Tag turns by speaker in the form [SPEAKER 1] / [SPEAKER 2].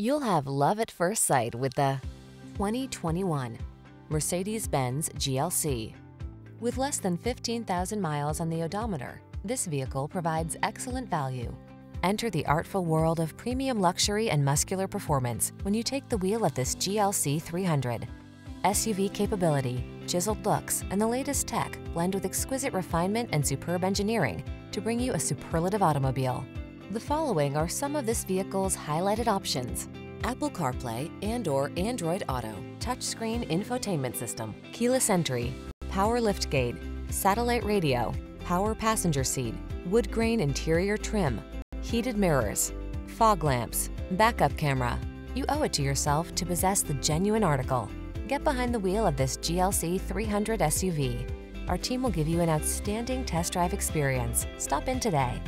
[SPEAKER 1] You'll have love at first sight with the 2021 Mercedes-Benz GLC. With less than 15,000 miles on the odometer, this vehicle provides excellent value. Enter the artful world of premium luxury and muscular performance when you take the wheel of this GLC 300. SUV capability, chiseled looks, and the latest tech blend with exquisite refinement and superb engineering to bring you a superlative automobile. The following are some of this vehicle's highlighted options. Apple CarPlay and or Android Auto, touchscreen infotainment system, keyless entry, power liftgate, satellite radio, power passenger seat, wood grain interior trim, heated mirrors, fog lamps, backup camera. You owe it to yourself to possess the genuine article. Get behind the wheel of this GLC 300 SUV. Our team will give you an outstanding test drive experience. Stop in today.